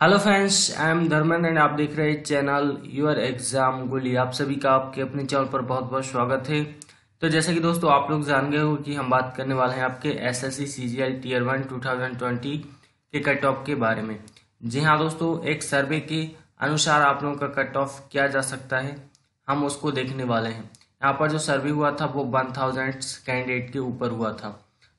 Hello friends I am Dharmendra and आप देख रहे हैं चैनल यूर एग्ज़ाम गोली आप सभी का आपके अपने चैनल पर बहुत बहुत स्वागत है। तो जैसे कि दोस्तों, आप लोग जान गए हो कि हम बात करने वाले हैं आपके S S C C G L tier one two thousand twenty के कट ऑफ़ के बारे में। जी हाँ दोस्तों, एक सर्वे के अनुसार आप लोगों का कट ऑफ़ किया जा सकता है। हम उसको देखने वाले हैं। यहाँ पर जो सर्वे हुआ था, वो वन थाउज़ेंड कैंडिडेट के ऊपर हुआ था।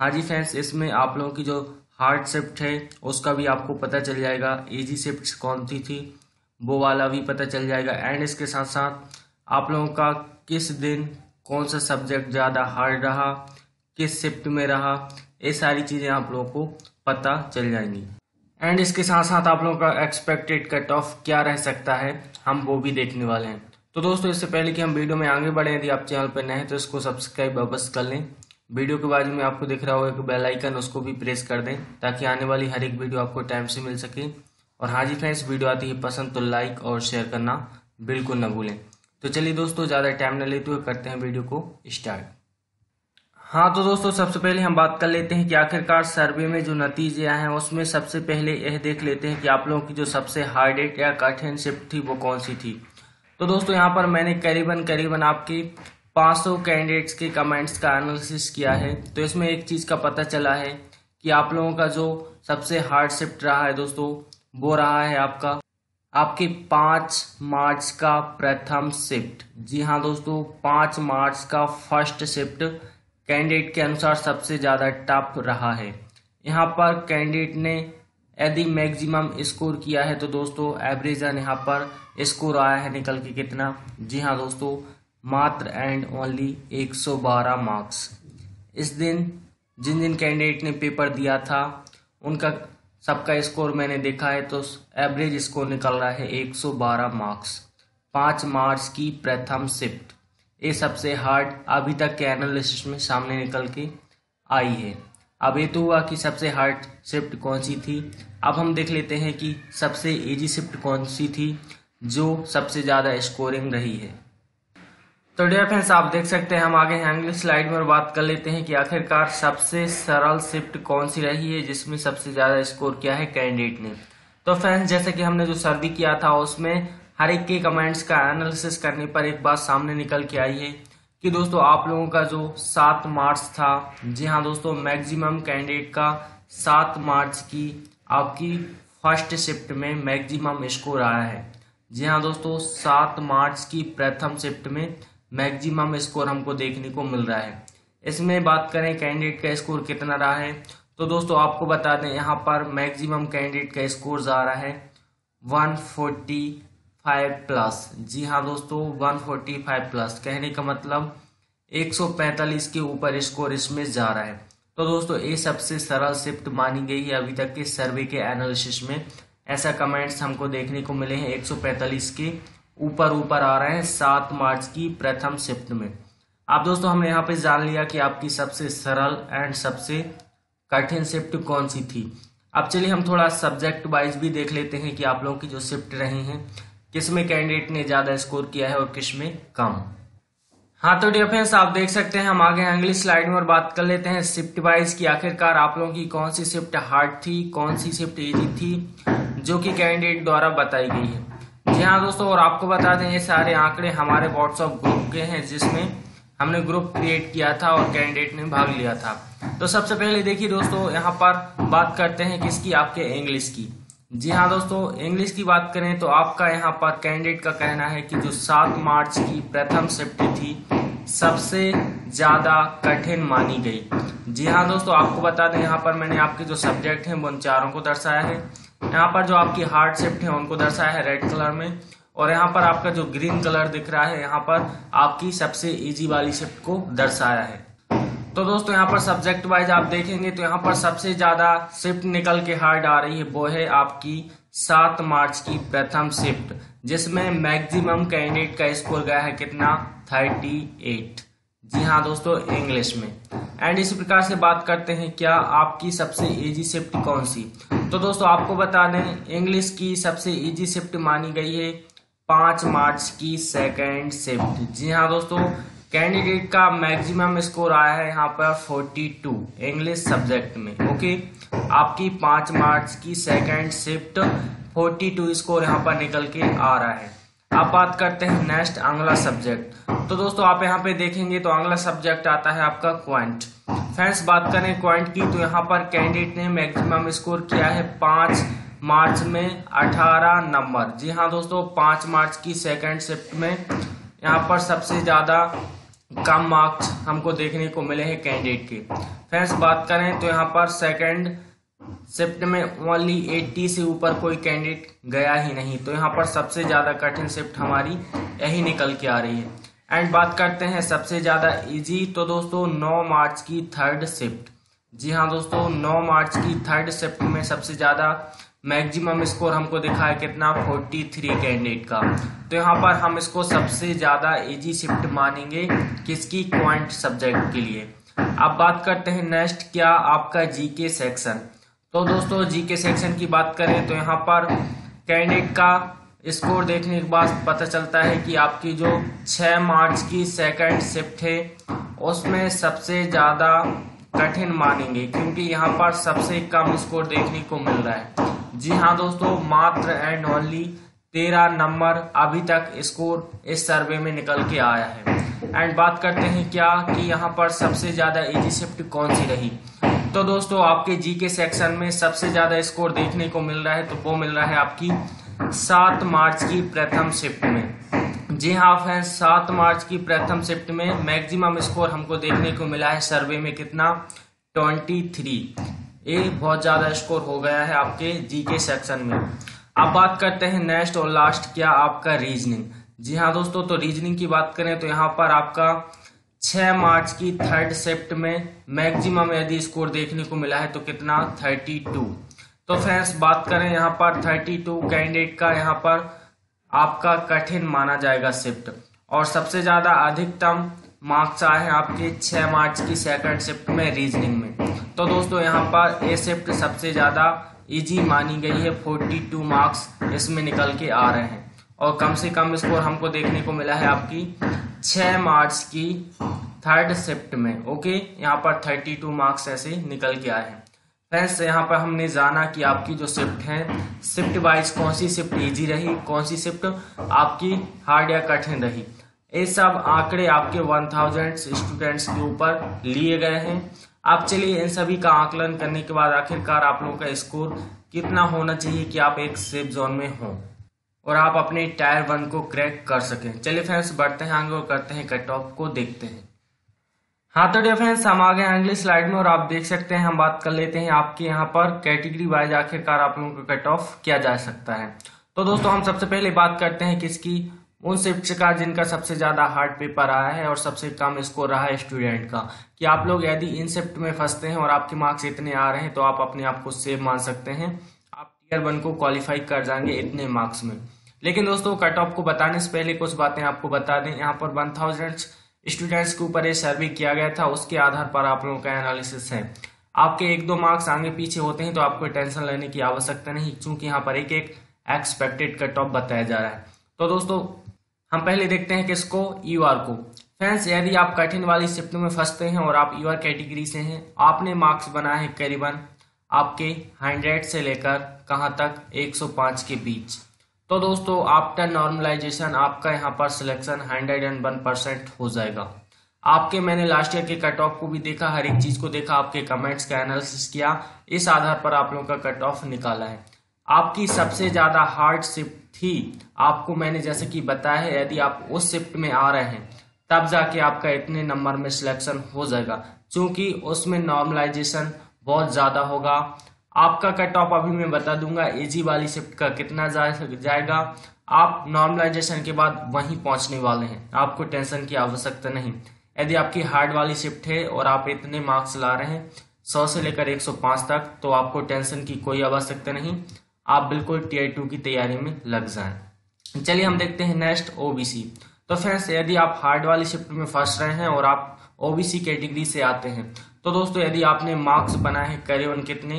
हाँ जी फ्रेंड्स इसमें आप लोगों की जो हार्ड शिफ्ट है, उसका भी आपको पता चल जाएगा इजी शिफ्ट कौन सी थी, वो वाला भी पता चल जाएगा एंड इसके साथ साथ आप लोगों का किस दिन कौन सा सब्जेक्ट ज़्यादा हार्ड रहा, किस शिफ्ट में रहा, ये सारी चीज़ें आप लोगों को पता चल जाएँगी। एंड इसके साथ साथ आप लोगों का एक्सपेक्टेड कट ऑफ़ क्या रह सकता है, हम वो भी देखने वाले हैं। तो दोस्तों, इससे पहले कि हम वीडियो में आगे बढ़े, यदि आप चैनल पर नए हैं तो इसको सब्सक्राइब अवश्य कर लें। वीडियो के बाजू में आपको दिख रहा होगा कि बेल आइकन उसको भी प्रेस कर दें ताकि आने वाली हर एक वीडियो आपको टाइम से मिल सके। और हाँ जी फ्रेंड्स वीडियो आती है पसंद तो लाइक और शेयर करना बिल्कुल न भूलें। तो चलिए दोस्तों, ज़्यादा टाइम न लेते हुए करते हैं वीडियो को स्टार्ट हाँ तो दोस्तों, सबसे पहले हम बात कर लेते हैं कि आखिरकार सर्वे में जो नतीजे आए हैं, उसमें सबसे पहले यह देख लेते हैं कि आप लोगों की जो सबसे हार्डेट या कठिन शिफ्ट थी, वो कौन सी थी? तो दोस्तों, यहाँ पर मैंने करीबन करीबन आपकी 500 कैंडिडेट्स के कमेंट्स का एनालिसिस किया है। तो इसमें एक चीज़ का पता चला है कि आप लोगों का जो सबसे हार्ड शिफ्ट रहा है दोस्तों, वो रहा है आपका, आपके पाँच मार्च का प्रथम शिफ्ट जी हाँ दोस्तों, पाँच मार्च का फ़र्स्ट शिफ्ट कैंडिडेट के अनुसार सबसे ज़्यादा टफ रहा है। यहाँ पर कैंडिडेट ने यदि मैक्सिमम स्कोर किया है तो दोस्तों एवरेजन यहाँ पर स्कोर आया है निकल के कितना? जी हाँ दोस्तों मात्र एंड ओनली 112 मार्क्स इस दिन, जिन जिन कैंडिडेट ने पेपर दिया था, उनका सबका स्कोर मैंने देखा है तो एवरेज स्कोर निकल रहा है 112 मार्क्स पाँच मार्च की प्रथम शिफ्ट ये सबसे हार्ड अभी तक के एनालिसिस में सामने निकल के आई है. अब ये तो हुआ कि सबसे हार्ड शिफ्ट कौन सी थी? अब हम देख लेते हैं कि सबसे इजी शिफ्ट कौन सी थी, जो सबसे ज़्यादा स्कोरिंग रही है। तो डियर फ्रेंड्स आप देख सकते हैं, हम आगे हैं, अगली स्लाइड में और बात कर लेते हैं कि आखिरकार सबसे सरल शिफ्ट कौन सी रही है, जिसमें सबसे ज़्यादा स्कोर किया है कैंडिडेट ने। तो फ्रेंड्स जैसे कि हमने जो सर्वे किया था, उसमें हर एक के कमेंट्स का एनालिसिस करने पर एक बात सामने निकल के आई है कि दोस्तों, आप लोगों का जो सात मार्च था, जी हाँ दोस्तों मैक्सिमम कैंडिडेट का सात मार्च की आपकी फ़र्स्ट शिफ्ट में मैक्सिमम स्कोर आया है। जी हाँ दोस्तों, सात मार्च की प्रथम शिफ्ट में मैक्सिमम स्कोर हमको देखने को मिल रहा है। इसमें बात करें कैंडिडेट का स्कोर कितना रहा है तो दोस्तों आपको बता दें यहाँ पर मैक्सिमम कैंडिडेट का स्कोर जा रहा है 145 प्लस। जी हाँ दोस्तों 145 प्लस। कहने का मतलब 145 के ऊपर स्कोर इसमें जा रहा है। तो दोस्तों ये सबसे सरल शिफ्ट मानी गई है अभी तक के सर्वे के एनालिसिस में। ऐसा कमेंट्स हमको देखने को मिले हैं 145 के। ऊपर ऊपर आ रहे हैं सात मार्च की प्रथम शिफ्ट में। आप दोस्तों, हमने यहाँ पे जान लिया कि आपकी सबसे सरल एंड सबसे कठिन शिफ्ट कौन सी थी। अब चलिए हम थोड़ा सब्जेक्ट वाइज भी देख लेते हैं कि आप लोगों की जो शिफ्ट रही हैं किसमें कैंडिडेट ने ज़्यादा स्कोर किया है और किसमें कम। हाँ तो डियर फ्रेंड्स आप देख सकते हैं, हम आगे अगली स्लाइड में और बात कर लेते हैं शिफ्ट वाइज की आखिरकार आप लोगों की कौन सी शिफ्ट हार्ड थी, कौन सी शिफ्ट इजी थी, जो कि कैंडिडेट द्वारा बताई गई है। जी हाँ दोस्तों, और आपको बता दें, ये सारे आंकड़े हमारे व्हाट्सएप ग्रुप के हैं, जिसमें हमने ग्रुप क्रिएट किया था और कैंडिडेट ने भाग लिया था। तो सबसे पहले देखिए दोस्तों, यहाँ पर बात करते हैं किसकी, आपके इंग्लिश की। जी हाँ दोस्तों इंग्लिश की बात करें तो आपका यहाँ पर कैंडिडेट का कहना है कि जो सात मार्च की प्रथम शिफ्ट थी, सबसे ज़्यादा कठिन मानी गई। जी हाँ दोस्तों, आपको बता दें, यहाँ पर मैंने आपके जो सब्जेक्ट हैं उन चारों को दर्शाया है। यहाँ पर जो आपकी हार्ड शिफ्ट है, उनको दर्शाया है रेड कलर में। और यहाँ पर आपका जो ग्रीन कलर दिख रहा है, यहाँ पर आपकी सबसे इजी वाली शिफ्ट को दर्शाया है। तो दोस्तों, यहाँ पर सब्जेक्ट वाइज आप देखेंगे तो यहाँ पर सबसे ज़्यादा शिफ्ट निकल के हार्ड आ रही है, वो है आपकी सात मार्च की प्रथम शिफ्ट जिसमें मैक्सिमम कैंडिडेट का स्कोर गया है कितना? थर्टी एट जी हाँ दोस्तों इंग्लिश में। एंड इसी प्रकार से बात करते हैं, क्या आपकी सबसे इजी शिफ्ट कौन सी? तो दोस्तों, आपको बता दें इंग्लिश की सबसे इजी शिफ्ट मानी गई है पाँच मार्च की सेकेंड शिफ्ट जी हाँ दोस्तों कैंडिडेट का मैक्सिमम स्कोर आया है यहाँ पर 42 इंग्लिश सब्जेक्ट में ओके आपकी पाँच मार्च की सेकेंड शिफ्ट 42 स्कोर यहाँ पर निकल के आ रहा है। अब बात करते हैं नेक्स्ट अगला सब्जेक्ट। तो दोस्तों, आप यहाँ पे देखेंगे तो अगला सब्जेक्ट आता है आपका क्वांट। फ्रेंड्स, बात करें क्वांट की तो यहाँ पर कैंडिडेट ने मैक्सिमम स्कोर किया है पाँच मार्च में 18 नंबर। जी हाँ दोस्तों, पाँच मार्च की सेकेंड शिफ्ट में यहाँ पर सबसे ज़्यादा कम मार्क्स हमको देखने को मिले हैं कैंडिडेट के। फ्रेंड्स, बात करें तो यहाँ पर सेकंड शिफ्ट में ओनली 80 से ऊपर कोई कैंडिडेट गया ही नहीं। तो यहाँ पर सबसे ज़्यादा कठिन शिफ्ट हमारी यही निकल के आ रही है। एंड बात करते हैं सबसे ज़्यादा इजी तो दोस्तों 9 मार्च की थर्ड शिफ्ट जी हाँ दोस्तों 9 मार्च की थर्ड शिफ्ट में सबसे ज़्यादा मैक्सिमम स्कोर हमको दिखा है कितना? 43 कैंडिडेट का। तो यहाँ पर हम इसको सबसे ज़्यादा इजी शिफ्ट मानेंगे किसकी? क्वांट सब्जेक्ट के लिए। अब बात करते हैं नेक्स्ट क्या आपका जीके सेक्शन तो दोस्तों जीके सेक्शन की बात करें तो यहाँ पर कैंडिडेट का स्कोर देखने के बाद पता चलता है कि आपकी जो 6 मार्च की सेकंड शिफ्ट है, उसमें सबसे ज़्यादा कठिन मानेंगे, क्योंकि यहाँ पर सबसे कम स्कोर देखने को मिल रहा है। जी हाँ दोस्तों, मात्र एंड ओनली तेरह नंबर अभी तक स्कोर इस सर्वे में निकल के आया है। एंड बात करते हैं क्या कि यहाँ पर सबसे ज़्यादा इजी शिफ्ट कौन सी रही? तो दोस्तों, आपके जी के सेक्शन में सबसे ज़्यादा स्कोर देखने को मिल रहा है तो वो मिल रहा है आपकी सात मार्च की प्रथम शिफ्ट में। जी हाँ फ्रेंड्स सात मार्च की प्रथम शिफ्ट में मैक्सिमम स्कोर हमको देखने को मिला है सर्वे में कितना? ट्वेंटी थ्री ये बहुत ज़्यादा स्कोर हो गया है आपके जीके सेक्शन में। अब बात करते हैं नेक्स्ट और लास्ट क्या आपका रीजनिंग जी हाँ दोस्तों तो रीजनिंग की बात करें तो यहाँ पर आपका 6 मार्च की थर्ड शिफ्ट में मैक्सिमम यदि स्कोर देखने को मिला है तो कितना? 32 तो फ्रेंड्स, बात करें यहाँ पर 32 कैंडिडेट का, यहाँ पर आपका कठिन माना जाएगा शिफ्ट। और सबसे ज़्यादा अधिकतम मार्क्स आए हैं आपके 6 मार्च की सेकंड शिफ्ट में रीजनिंग में। तो दोस्तों, यहाँ पर ए शिफ्ट सबसे ज़्यादा इजी मानी गई है। 42 मार्क्स इसमें निकल के आ रहे हैं। और कम से कम स्कोर हमको देखने को मिला है आपकी 6 मार्च की थर्ड शिफ्ट में ओके यहाँ पर 32 मार्क्स ऐसे निकल के आए हैं। फ्रेंड्स यहाँ पर हमने जाना कि आपकी जो शिफ्ट है शिफ्ट वाइज कौन सी शिफ्ट इजी रही, कौन सी शिफ्ट आपकी हार्ड या कठिन रही? ये सब आंकड़े आपके 1000 स्टूडेंट्स के ऊपर लिए गए हैं। आप चलिए इन सभी का आकलन करने के बाद आखिरकार आप लोगों का स्कोर कितना होना चाहिए कि आप एक सेफ़ जोन में हो। और आप अपने टायर वन को क्रैक कर सकें। चलिए फ्रेंड्स, बढ़ते हैं आगे और करते हैं कट ऑफ़ को देखते हैं। हाँ तो डियर फ्रेंड्स हम आ गए अगली स्लाइड में और आप देख सकते हैं, हम बात कर लेते हैं आपके यहाँ पर कैटेगरी वाइज आखिरकार आप लोगों का कट ऑफ़ किया जा सकता है। तो दोस्तों, हम सबसे पहले बात करते हैं किसकी? उन शिफ्ट का जिनका सबसे ज़्यादा हार्ड पेपर आया है और सबसे कम स्कोर रहा है स्टूडेंट का। कि आप लोग यदि इन शिफ्ट में फंसते हैं और आपके मार्क्स इतने आ रहे हैं तो आप अपने आप को सेव मान सकते हैं। टीयर वन को क्वालिफाई कर जाएँगे इतने मार्क्स में। लेकिन दोस्तों कट ऑफ़ को बताने से पहले कुछ बातें आपको बता दें। यहाँ पर वन थाउज़ेंड स्टूडेंट्स के ऊपर ये सर्वे किया गया था। उसके आधार पर आप लोगों का एनालिसिस है। आपके एक दो मार्क्स आगे पीछे होते हैं तो आपको टेंशन लेने की आवश्यकता नहीं, क्योंकि यहाँ पर एक एक एक्सपेक्टेड कट ऑफ़ बताया जा रहा है। तो दोस्तों, हम पहले देखते हैं किसको? यू आर को। फ्रेंड्स यदि आप कठिन वाली शिफ्ट में फंसते हैं और आप यूआर कैटेगरी से हैं, आपने मार्क्स बनाए हैं करीबन आपके हंड्रेड से लेकर कहाँ तक 105 के बीच। तो दोस्तों आफ्टर नॉर्मलाइजेशन आपका यहाँ पर selection hundred and one percent हो जाएगा। आपके मैंने लास्ट ईयर के कट ऑफ़ को भी देखा, हर एक चीज़ को देखा, आपके कमेंट्स का एनालिसिस किया, इस आधार पर आप लोगों का कट ऑफ़ निकाला है। आपकी सबसे ज़्यादा हार्ड शिफ्ट थी, आपको मैंने जैसे कि बताया है, यदि आप उस शिफ्ट में आ रहे हैं, तब जाके आपका इतने नंबर में सिलेक्शन हो जाएगा। क्योंकि उसमें नॉर्मलाइजेशन बहुत ज़्यादा होगा। आपका कट ऑफ़ अभी मैं बता दूँगा एजी वाली शिफ्ट का कितना जा, जाएगा। आप नॉर्मलाइजेशन के बाद वहीं पहुँचने वाले हैं। आपको टेंशन की आवश्यकता नहीं। यदि आपकी हार्ड वाली शिफ्ट है और आप इतने मार्क्स ला रहे हैं सौ से लेकर 105 तक तो आपको टेंशन की कोई आवश्यकता नहीं। आप बिल्कुल टू की तैयारी में लग जाएँ। चलिए हम देखते हैं नेक्स्ट ओबीसी तो फ्रेंड्स यदि आप हार्ड वाली शिफ्ट में फंस रहे हैं और आप ओबीसी कैटेगरी से आते हैं तो दोस्तों, यदि आपने मार्क्स बनाए हैं करीबन कितने?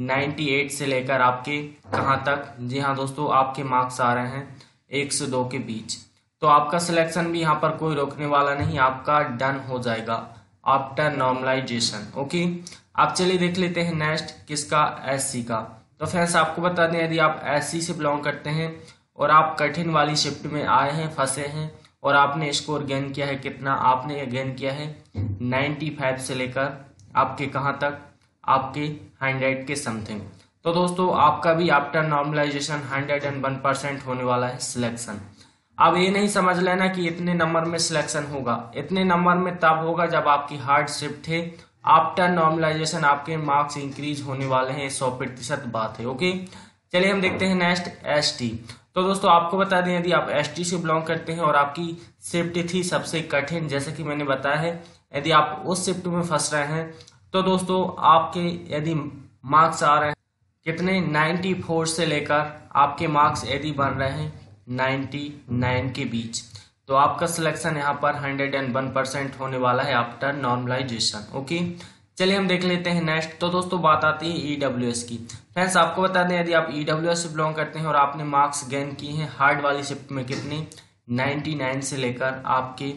98 से लेकर आपके कहाँ तक? जी हाँ दोस्तों, आपके मार्क्स आ रहे हैं एक से दो के बीच। तो आपका सिलेक्शन भी यहाँ पर कोई रोकने वाला नहीं, आपका डन हो जाएगा। आफ्टर नॉर्मलाइजेशन ओके आप चलिए देख लेते हैं नेक्स्ट किसका? एस का। तो फ्रेंड्स आपको बता दें, यदि आप एससी से बिलोंग करते हैं और आप कठिन वाली शिफ्ट में आए हैं, फंसे हैं और आपने स्कोर गेन किया है, कितना आपने गेन किया है? 95 से लेकर आपके कहाँ तक? आपके 100 के समथिंग तो दोस्तों, आपका भी आफ्टर नॉर्मलाइजेशन 101 परसेंट होने वाला है सिलेक्शन अब ये नहीं समझ लेना कि इतने नंबर में सिलेक्शन होगा। इतने नंबर में तब होगा जब आपकी हार्ड शिफ्ट है आफ्टर नॉर्मलाइजेशन आपके मार्क्स इंक्रीज होने वाले हैं, सौ प्रतिशत बात है ओके चलिए हम देखते हैं नेक्स्ट एस टी तो दोस्तों, आपको बता दें, यदि आप एस टी से बिलोंग करते हैं और आपकी शिफ्ट थी सबसे कठिन, जैसे कि मैंने बताया है यदि आप उस शिफ्ट में फंस रहे हैं तो दोस्तों, आपके यदि मार्क्स आ रहे हैं, कितने? 94 से लेकर आपके मार्क्स यदि बन रहे हैं 99 के बीच। तो आपका सिलेक्शन यहाँ पर 101 परसेंट होने वाला है आफ्टर नॉर्मलाइजेशन, ओके? चलिए हम देख लेते हैं नेक्स्ट। तो दोस्तों, बात आती है ईडब्ल्यू e की। फ्रेंड्स, आपको बता दें, यदि आप ईडब्ल्यू e से बिलोंग करते हैं और आपने मार्क्स गेन किए हैं, हार्ड वाली शिफ्ट में कितने? 99 से लेकर आपके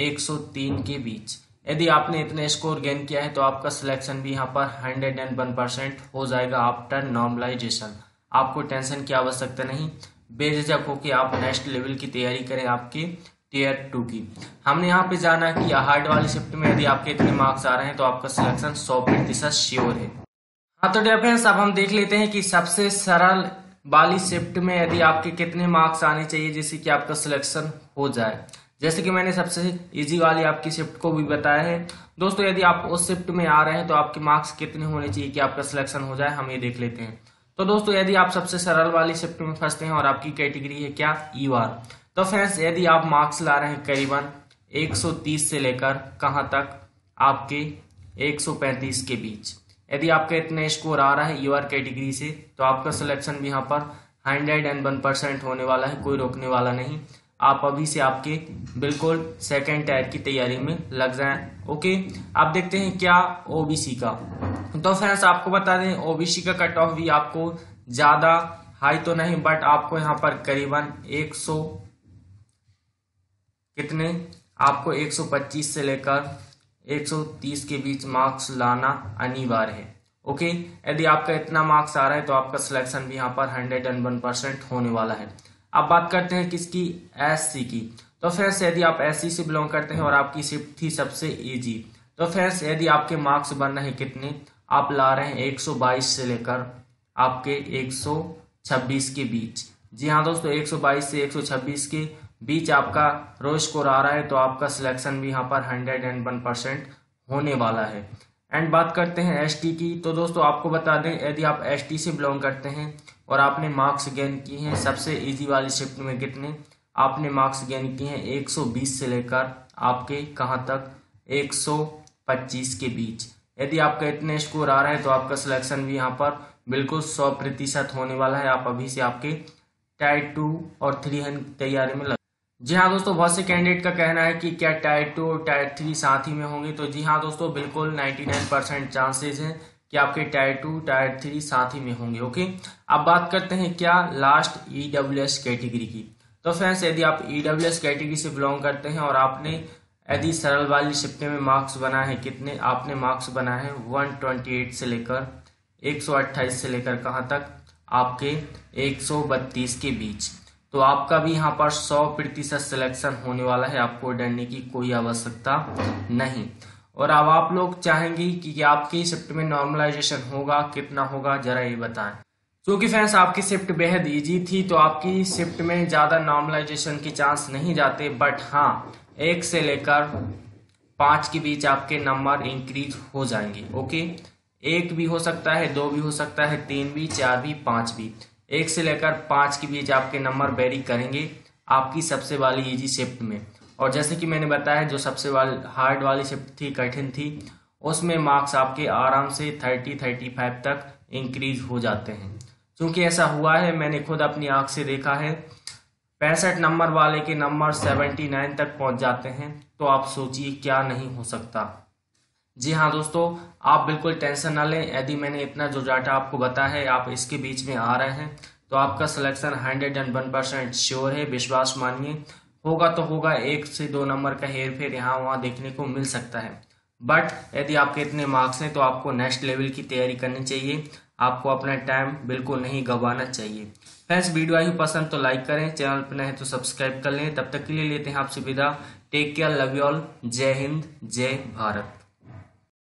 103 के बीच। यदि आपने इतने स्कोर गेन किया है तो आपका सिलेक्शन भी यहाँ पर 101 परसेंट हो जाएगा आफ्टर नॉर्मलाइजेशन आपको टेंशन की आवश्यकता नहीं। बेझक होकर आप नेक्स्ट लेवल की तैयारी करें आपके टीयर टू की। हमने यहाँ पे जाना कि हार्ड वाली शिफ्ट में यदि आपके इतने मार्क्स आ रहे हैं तो आपका सिलेक्शन सौ प्रतिशत श्योर है। हाँ तो फ्रेंड्स अब हम देख लेते हैं कि सबसे सरल वाली शिफ्ट में यदि आपके कितने मार्क्स आने चाहिए, जिससे कि आपका सिलेक्शन हो जाए। जैसे कि मैंने सबसे इजी वाली आपकी शिफ्ट को भी बताया है। दोस्तों, यदि आप उस शिफ्ट में आ रहे हैं तो आपके मार्क्स कितने होने चाहिए कि आपका सिलेक्शन हो जाए, हम ये देख लेते हैं। तो दोस्तों, यदि आप सबसे सरल वाली शिफ्ट में फंसते हैं और आपकी कैटेगरी है क्या? यू आर तो फ्रेंड्स यदि आप मार्क्स ला रहे हैं करीबन 130 से लेकर कहाँ तक? आपके 135 के बीच। यदि आपका इतने स्कोर आ रहा है यू आर कैटेगरी से तो आपका सिलेक्शन भी यहाँ पर हंड्रेड एंड वन परसेंट होने वाला है, कोई रोकने वाला नहीं। आप अभी से आपके बिल्कुल सेकेंड टायर की तैयारी में लग जाए ओके आप देखते हैं क्या ओबीसी का। तो फ्रेंड्स आपको बता दें ओबीसी का कट ऑफ़ भी आपको ज़्यादा हाई तो नहीं बट आपको यहाँ पर करीबन 100 कितने? आपको 125 से लेकर 130 के बीच मार्क्स लाना अनिवार्य है ओके यदि आपका इतना मार्क्स आ रहा है तो आपका सिलेक्शन भी यहाँ पर हंड्रेड एंड वन परसेंट होने वाला है। अब बात करते हैं किसकी? एस सी की। तो फ्रेंड्स यदि आप एस सी बिलोंग करते हैं और आपकी शिफ्ट थी सबसे ईजी तो फ्रेंड्स यदि आपके मार्क्स बन रहे कितने? आप ला रहे हैं 122 से लेकर आपके 126 के बीच। जी हाँ दोस्तों 122 से 126 के बीच आपका रो स्कोर आ रहा है तो आपका सिलेक्शन भी यहाँ पर हंड्रेड एंड वन परसेंट होने वाला है। एंड बात करते हैं एसटी की तो दोस्तों, आपको बता दें, यदि आप एसटी से बिलोंग करते हैं और आपने मार्क्स गेन किए हैं। सबसे इजी वाली शिफ्ट में कितने? आपने मार्क्स गेन किए हैं 120 से लेकर आपके कहाँ तक? 125 के बीच। यदि आपका इतने स्कोर आ रहा है तो आपका सिलेक्शन भी यहाँ पर बिल्कुल सौ प्रतिशत होने वाला है। आप अभी से आपके टायर टू और थ्री तैयारी में लग जी हाँ दोस्तों, बहुत से कैंडिडेट का कहना है कि क्या टायर टू और टायर थ्री साथ ही में होंगे? तो जी हाँ दोस्तों, बिल्कुल 99 परसेंट चांसेज हैं। कि आपके टायर टू टायर थ्री साथ ही में होंगे ओके अब बात करते हैं क्या लास्ट ई एस कैटेगरी की। तो फ्रेंड्स यदि आप ई एस कैटेगरी से बिलोंग करते हैं और आपने यदि सरल वाली शिफ्टे में मार्क्स बनाए हैं, कितने आपने मार्क्स बनाए हैं? 128 से लेकर 128 से लेकर कहाँ तक? आपके 132 के बीच। तो आपका भी यहाँ पर 100 प्रतिशत सिलेक्शन होने वाला है, आपको डरने की कोई आवश्यकता नहीं। और अब आप लोग चाहेंगे कि आपकी शिफ्ट में नॉर्मलाइजेशन होगा, कितना होगा, जरा ये बताएँ। क्योंकि फ्रेंड्स आपकी शिफ्ट बेहद इजी थी तो आपकी शिफ्ट में ज़्यादा नॉर्मलाइजेशन की चांस नहीं जाते बट हाँ एक से लेकर पाँच के बीच आपके नंबर इंक्रीज हो जाएँगे ओके एक भी हो सकता है, दो भी हो सकता है, तीन भी, चार भी, पाँच भी। एक से लेकर पाँच के बीच आपके नंबर वेरी करेंगे, आपकी सबसे वाली इजी शिफ्ट में। और जैसे कि मैंने बताया, जो सबसे वाली हार्ड वाली शिफ्ट थी, कठिन थी, उसमें मार्क्स आपके आराम से थर्टी थर्टी फाइव तक इंक्रीज हो जाते हैं। क्योंकि ऐसा हुआ है, मैंने खुद अपनी आँख से देखा है, पैंसठ नंबर वाले के नंबर सेवेंटी नाइन तक पहुँच जाते हैं तो आप सोचिए क्या नहीं हो सकता। जी हाँ दोस्तों, आप बिल्कुल टेंशन ना लें, यदि मैंने इतना जो डाटा आपको बताया है, आप इसके बीच में आ रहे हैं तो आपका selection hundred and one percent sure है, विश्वास मानिए। होगा तो होगा, एक से दो नंबर का हेर फेर यहाँ वहाँ देखने को मिल सकता है। बट यदि आपके इतने मार्क्स हैं तो आपको नेक्स्ट लेवल की तैयारी करनी चाहिए। आपको अपना टाइम बिल्कुल नहीं गंवाना चाहिए। फ्रेंड्स वीडियो आई पसंद तो लाइक करें चैनल पर नए तो सब्सक्राइब कर लें। तब तक के लिए लेते हैं आपसे विदा। Take care love you all जय हिंद, जय भारत।